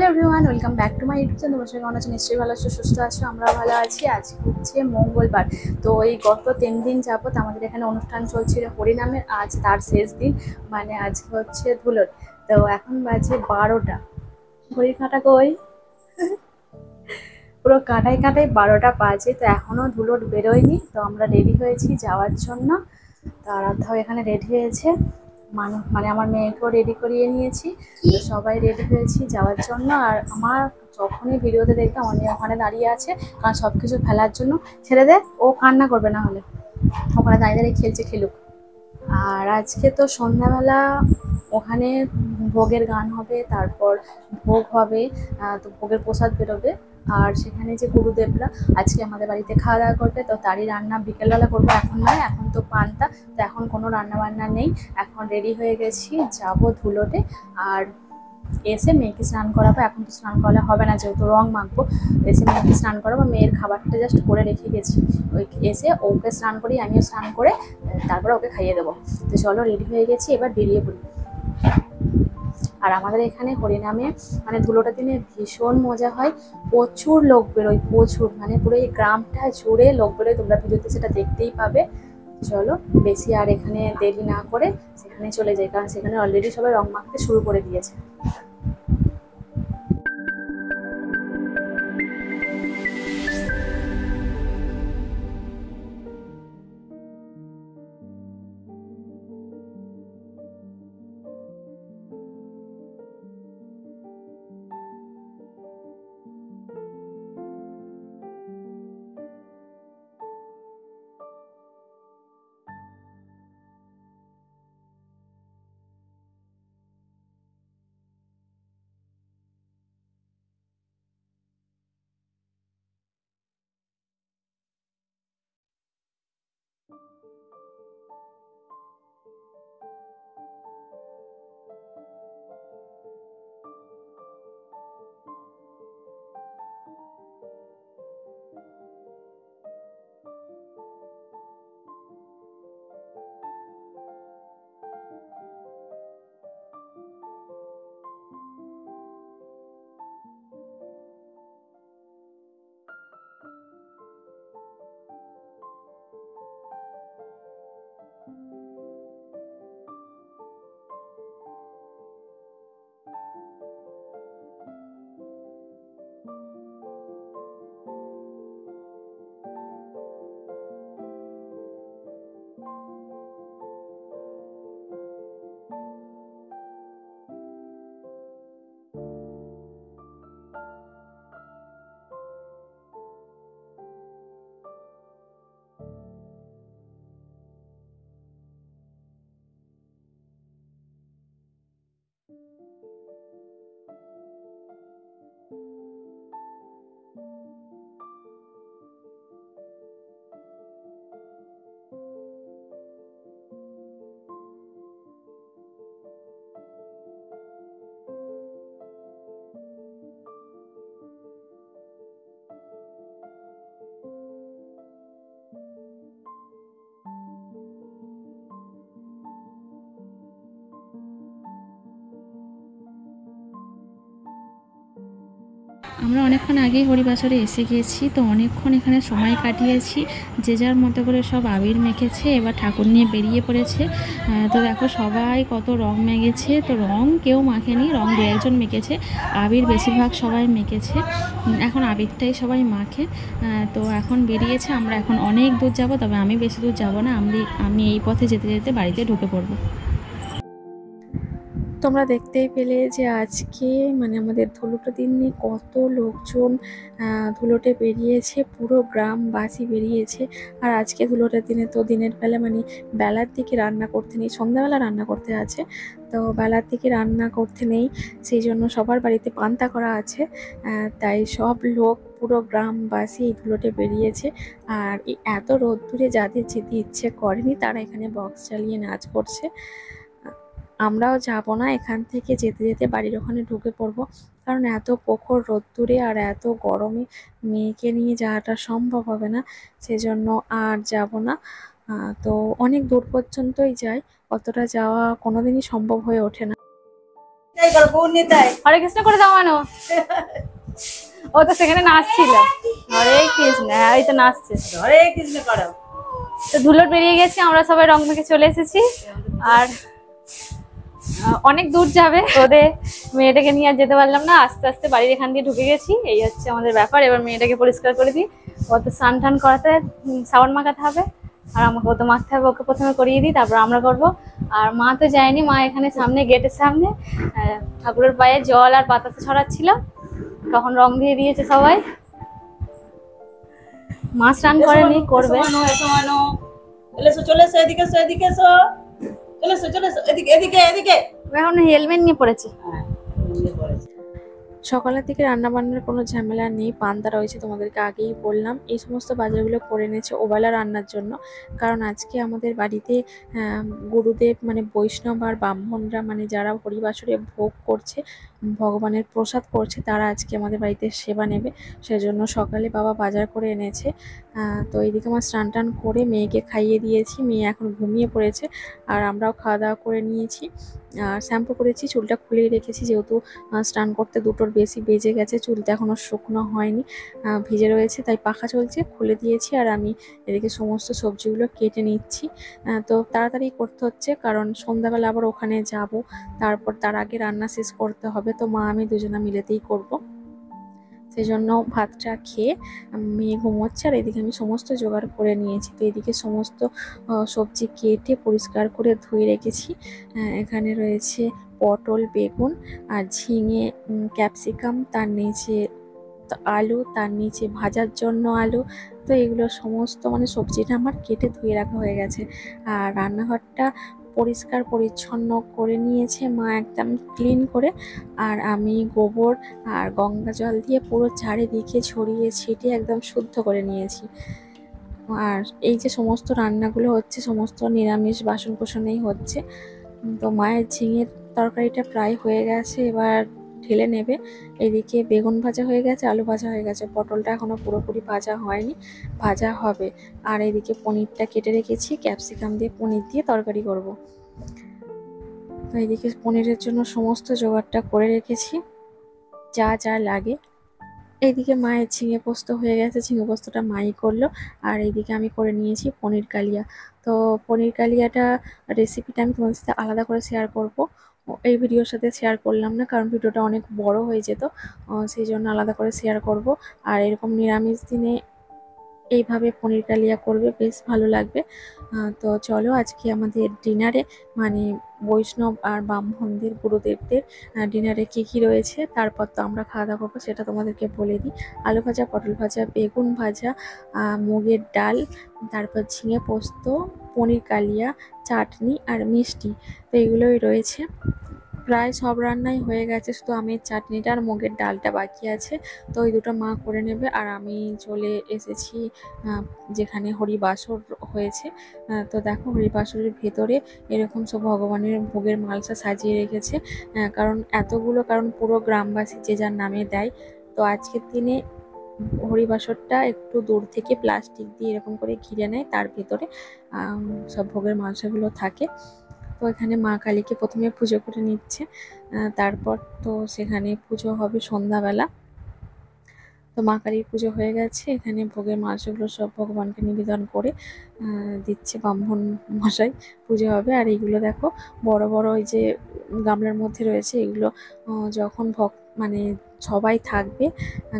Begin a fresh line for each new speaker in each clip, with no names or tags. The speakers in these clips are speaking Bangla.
Hello everyone welcome back to my YouTube channel তোমার সঙ্গে নিশ্চয়ই ভালো আছো, সুস্থ আছো আমরা ভালো আছি। আজ হচ্ছে মঙ্গলবার। তো এই গত তিন দিন যাবত আমাদের এখানে অনুষ্ঠান চলছিল হরিনামের আজ তার শেষ দিন মানে আজকে হচ্ছে ধুলোর। তো এখন বাজে বারোটা। ঘড়ি কাটা কই? পুরো কাটাই কাটাই বারোটা বাজে, তো এখনও ধুলোর বেরোয়নি। তো আমরা রেডি হয়েছি যাওয়ার জন্য। তো আরাধ্যাও এখানে রেডি হয়েছে। মানুষ মানে আমার মেয়েকেও রেডি করিয়ে নিয়েছি। তো সবাই রেডি হয়েছি যাওয়ার জন্য। আর আমার যখনই ভিডিওতে দেখতাম উনি ওখানে দাঁড়িয়ে আছে। কারণ সব কিছু ফেলার জন্য ছেড়ে দে ও কান্না করবে না হলে। ওখানে দাঁড়িয়ে দাঁড়িয়ে খেলছে খেলুক। আর আজকে তো সন্ধ্যাবেলা ওখানে ভোগের গান হবে তারপর ভোগ হবে তো ভোগের প্রসাদ বেরোবে। আর সেখানে যে গুরুদেবরা, আজকে আমাদের বাড়িতে খাওয়া দাওয়া করবে, তো তারই রান্না বিকেলবেলা করব, এখন নয়, এখন তো পান্তা, তো এখন কোনো রান্না বান্না নেই। এখন রেডি হয়ে গেছি, যাব ধুলোতে, আর এসে মেয়েকে স্নান করাবো, এখন তো স্নান করালে হবে না, যেহেতু রং মাখবো, এসে মেয়েকে স্নান করাবো, মেয়ের খাবারটা জাস্ট করে রেখে গেছি। ওই এসে ওকে স্নান করি, আমিও স্নান করে, তারপরে ওকে খাইয়ে দেবো। তো চলো রেডি হয়ে গেছি, এবার বেরিয়ে পড়ি। আর আমাদের এখানে হরিনামে মানে ধুলোটা দিনে ভীষণ মজা হয়। প্রচুর লোক বেরোয়, প্রচুর মানে পুরো এই গ্রামটা জুড়ে লোক বেরোয়, তোমরা ভিডিওতে সেটা দেখতেই পাবে। চলো, বেশি আর এখানে দেরি না করে সেখানে চলে যাই, কারণ সেখানে অলরেডি সবাই রং মাখতে শুরু করে দিয়েছে।
আমরা অনেকক্ষণ আগেই হরিবাসরে এসে গিয়েছি তো অনেকক্ষণ এখানে সময় কাটিয়েছি। যে যার মতো করে সব আবির মেখেছে, এবার ঠাকুর নিয়ে বেরিয়ে পড়েছে। তো দেখো সবাই কত রং মেখেছে তো রং কেউ মাখেনি, রং দু একজন মেখেছে। আবির বেশিরভাগ সবাই মেখেছে। এখন আবিরটাই সবাই মাখে। তো এখন বেরিয়েছে, আমরা এখন অনেক দূর যাব, তবে আমি বেশি দূর যাব না। আমি আমি এই পথে যেতে যেতে বাড়িতে ঢুকে পড়ব।
তোমরা দেখতেই পেলে যে আজকে মানে আমাদের ধুলোটা দিন নিয়ে কত লোকজন ধুলোটে বেরিয়েছে, পুরো গ্রামবাসী বেরিয়েছে। আর আজকে ধুলোটার দিনে তো দিনের বেলা মানে বেলার দিকে রান্না করতে নেই, সন্ধ্যাবেলা রান্না করতে আছে। তো বেলার দিকে রান্না করতে নেই, সেই জন্য সবার বাড়িতে পান্তা করা আছে। তাই সব লোক, পুরো গ্রামবাসী এই ধুলোটে বেরিয়েছে। আর এত রোদ্দুরে যাদের যেতে ইচ্ছে করেনি, তারা এখানে বক্স চালিয়ে নাচ করছে। আমরাও যাব না এখান থেকে যেতে যেতে বাড়ির ওখানে ঢুকে পড়ব। কারণ এত প্রখর রোদ্দুরে আর এত গরমে মেয়েকে নিয়ে যাওয়াটা সম্ভব হবে না সেজন্য আর যাব না। তো অনেক দূর পর্যন্তই যাই অতটা যাওয়া কোনোদিনই সম্ভব হয়ে ওঠে না। হরে কৃষ্ণ করে দাও ও তো সেখানে নাচছিল। হরে কৃষ্ণ হ্যাঁ ওই তো নাচছে।
ধরে কৃষ্ণ করো।
তো ধুলোর বেরিয়ে গেছি আমরা সবাই রং মেখে চলে এসেছি। আর অনেক দূর যাবে ওদের মেয়েটাকে নিয়ে আর যেতে পারলাম না। আস্তে আস্তে বাড়ির এখান দিয়ে ঢুকে গেছি। এই হচ্ছে আমাদের ব্যাপার। এবার মেয়েটাকে পরিষ্কার করে দিই। ও তো স্নান টান করাতে সাবান মাখাতে হবে। আর আমাকে ও তো মাখতে হবে ওকে প্রথমে করিয়ে দিই তারপর আমরা করব। আর মা তো যায়নি মা এখানে সামনে গেটের সামনে। ঠাকুরের পায়ে জল আর বাতাসে ছড়াচ্ছিল। তখন রং দিয়ে দিয়েছে সবাই। মা স্নান করেনি করবে।
চলে এদিকে এদিকে এসো। চলে এসো চলে এসো এদিকে এদিকে এদিকে।
এখন হেলমেট নিয়ে পড়েছে।
হ্যাঁ পড়েছে।
সকালের দিকে রান্না বান্নার কোনো ঝামেলা নেই পান্তা রয়েছে তোমাদেরকে আগেই বললাম। এই সমস্ত বাজারগুলো করে নিয়েছে ওবেলা রান্নার জন্য। কারণ আজকে আমাদের বাড়িতে আহ, গুরুদেব মানে বৈষ্ণব আর ব্রাহ্মণরা মানে যারা হরিবাসরে ভোগ করছে ভগবানের প্রসাদ করছে, তারা আজকে আমাদের বাড়িতে সেবা নেবে। সেজন্য সকালে বাবা বাজার করে এনেছে। তো এইদিকে আমার স্নান টান করে মেয়েকে খাইয়ে দিয়েছি। মেয়ে এখন ঘুমিয়ে পড়েছে আর আমরাও খাওয়া দাওয়া করে নিয়েছি। আর শ্যাম্পু করেছি, চুলটা খুলেই রেখেছি। যেহেতু স্নান করতে দুটোর বেশি বেজে গেছে, চুলটা এখনও শুকনো হয়নি। ভিজে রয়েছে, তাই পাখা চলছে, খুলে দিয়েছি আর আমি এদিকে সমস্ত সবজিগুলো কেটে নিচ্ছি। তো তাড়াতাড়ি করতে হচ্ছে, কারণ সন্ধ্যাবেলা আবার ওখানে যাব। তারপর তার আগে রান্না শেষ করতে হবে। তো মা, আমি দুজনা মিলেতেই করব। সেই জন্য ভাতটা খেয়ে মেয়ে ঘুমোচ্ছে আর এদিকে আমি সমস্ত জোগাড় করে নিয়েছি। তো এদিকে সমস্ত সবজি কেটে পরিষ্কার করে ধুয়ে রেখেছি। এখানে রয়েছে পটল, বেগুন আর ঝিঙে ক্যাপসিকাম, তার নিচে আলু, তার নিচে ভাজার জন্য আলু। তো এগুলো সমস্ত মানে সবজিটা আমার কেটে ধুয়ে রাখা হয়ে গেছে। আর রান্নাঘরটা পরিষ্কার পরিচ্ছন্ন করে নিয়েছে। মা একদম ক্লিন করে আর আমি গোবর আর গঙ্গা জল দিয়ে পুরো চারিদিকে ছড়িয়ে ছিটিয়ে একদম শুদ্ধ করে নিয়েছি। আর এই যে সমস্ত রান্নাগুলো হচ্ছে, সমস্ত নিরামিষ বাসন কোসনেই হচ্ছে। তো মায়ের ঝিঙের তরকারিটা প্রায় হয়ে গেছে। এবার ঢেলে নেবে। এদিকে বেগুন ভাজা হয়ে গেছে, আলু ভাজা হয়ে গেছে। পটলটা এখনও পুরোপুরি ভাজা হয়নি, ভাজা হবে। আর এদিকে পনিরটা কেটে রেখেছি, ক্যাপসিকাম দিয়ে পনির দিয়ে তরকারি করব। তো এদিকে পনিরের জন্য সমস্ত জোগাড়টা করে রেখেছি, যা যা লাগে। এইদিকে মায়ের ঝিঙে পোস্ত হয়ে গেছে, ঝিঙে পোস্তটা মাই করল। আর এইদিকে আমি করে নিয়েছি পনির কালিয়া। তো পনির কালিয়াটা রেসিপিটা আমি তোমাদের সাথে আলাদা করে শেয়ার করব। এই ভিডিওর সাথে শেয়ার করলাম না, কারণ ভিডিওটা অনেক বড় হয়ে যেত সেই জন্য আলাদা করে শেয়ার করব। আর এরকম নিরামিষ দিনে এইভাবে পনির কালিয়া করবে, বেশ ভালো লাগবে। তো চলো আজকে আমাদের ডিনারে মানে বৈষ্ণব আর ব্রাহ্মণদের, গুরুদেবদের ডিনারে কী কী রয়েছে, তারপর তো আমরা খাওয়া দাওয়া করব, সেটা তোমাদেরকে বলে দিই। আলু ভাজা, পটল ভাজা, বেগুন ভাজা মুগের ডাল, তারপর ঝিঙে পোস্ত, পনির কালিয়া, চাটনি আর মিষ্টি। তো এগুলোই রয়েছে। প্রায় সব রান্নাই হয়ে গেছে, শুধু আমের চাটনিটা আর মুগের ডালটা বাকি আছে। তো ওই দুটো মা করে নেবে আর আমি চলে এসেছি যেখানে হরিবাসর হয়েছে। তো দেখো হরিবাসরের ভেতরে এরকম সব ভগবানের ভোগের মালসা সাজিয়ে রেখেছে। কারণ এতগুলো, কারণ পুরো গ্রামবাসী যে যার নামে দেয়। তো আজকের দিনে হরিবাসরটা একটু দূর থেকে প্লাস্টিক দিয়ে এরকম করে ঘিরে নেয়, তার ভেতরে সব ভোগের মাংসগুলো থাকে। তো এখানে মা কালীকে প্রথমে পুজো করে নিচ্ছে। তারপর তো সেখানে পুজো হবে সন্ধ্যাবেলা। তো মা কালীর পুজো হয়ে গেছে। এখানে ভোগের মাছগুলো সব ভগবানকে নিবেদন করে দিচ্ছে ব্রাহ্মণ মশাই। পুজো হবে। আর এইগুলো দেখো, বড় বড় ওই যে গামলার মধ্যে রয়েছে, এগুলো যখন ভক মানে সবাই থাকবে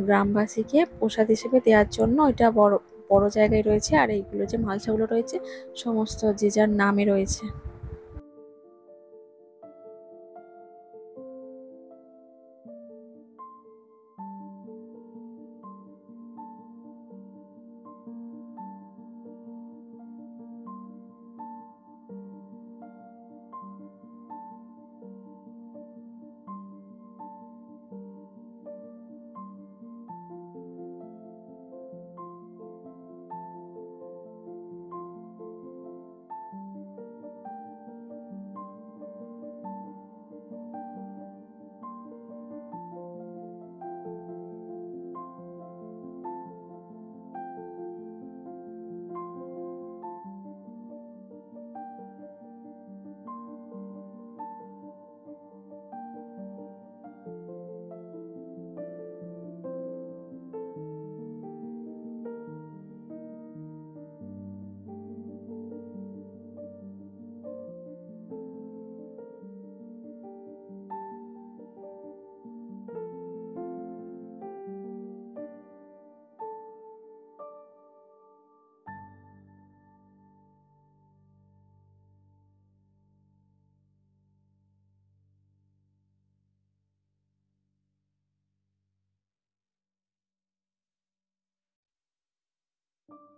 গ্রামবাসীকে প্রসাদ হিসেবে দেওয়ার জন্য এটা বড় বড় জায়গায় রয়েছে। আর এইগুলো যে মালসাগুলো রয়েছে, সমস্ত যে যার নামে রয়েছে।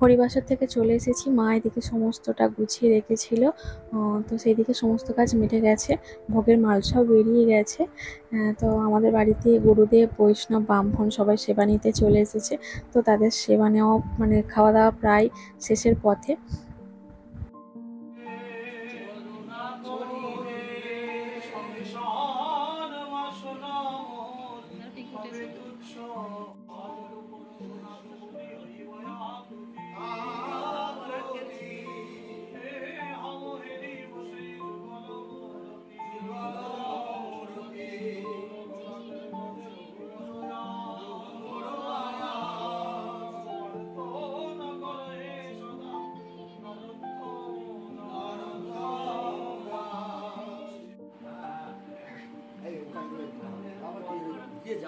হরিবাসর থেকে চলে এসেছি। মা এদিকে সমস্তটা গুছিয়ে রেখেছিল। তো সেই দিকে সমস্ত কাজ মিটে গেছে। ভোগের মাল সব বেরিয়ে গেছে। তো আমাদের বাড়িতে গুরুদেব, বৈষ্ণব, ব্রাহ্মণ সবাই সেবা নিতে চলে এসেছে। তো তাদের সেবা নেওয়া মানে খাওয়া দাওয়া প্রায় শেষের পথে।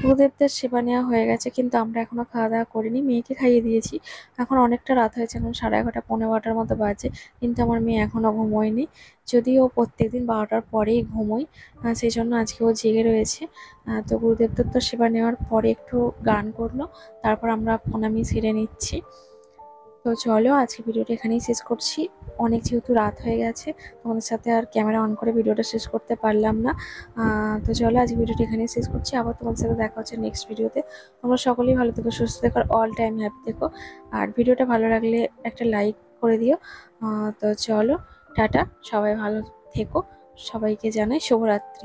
গুরুদেবদের সেবা নেওয়া হয়ে গেছে, কিন্তু আমরা এখনও খাওয়া দাওয়া করিনি। মেয়েকে খাইয়ে দিয়েছি। এখন অনেকটা রাত হয়েছে, এখন সাড়ে এগারোটা পনেরো বারোটার মতো বাজে, কিন্তু আমার মেয়ে এখনও ঘুমোয়নি। যদিও প্রত্যেক দিন বারোটার পরেই ঘুমোই সেই জন্য আজকে ও জেগে রয়েছে। তো গুরুদেবদের তো সেবা নেওয়ার পরে একটু গান করল, তারপর আমরা ফোন আমি সেরে নিচ্ছি। তো চলো, আজকে ভিডিওটা এখানেই শেষ করছি। অনেক যেহেতু রাত হয়ে গেছে, তোমাদের সাথে আর ক্যামেরা অন করে ভিডিওটা শেষ করতে পারলাম না। তো চলো, আজকে ভিডিওটা এখানেই শেষ করছি। আবার তোমাদের সাথে দেখা হচ্ছে নেক্সট ভিডিওতে। তোমরা সকলেই ভালো থেকো, সুস্থ থেকো অল টাইম হ্যাপি থেকো। আর ভিডিওটা ভালো লাগলে একটা লাইক করে দিও। তো চলো, টাটা, সবাই ভালো থেকো। সবাইকে জানাই শুভরাত্রি।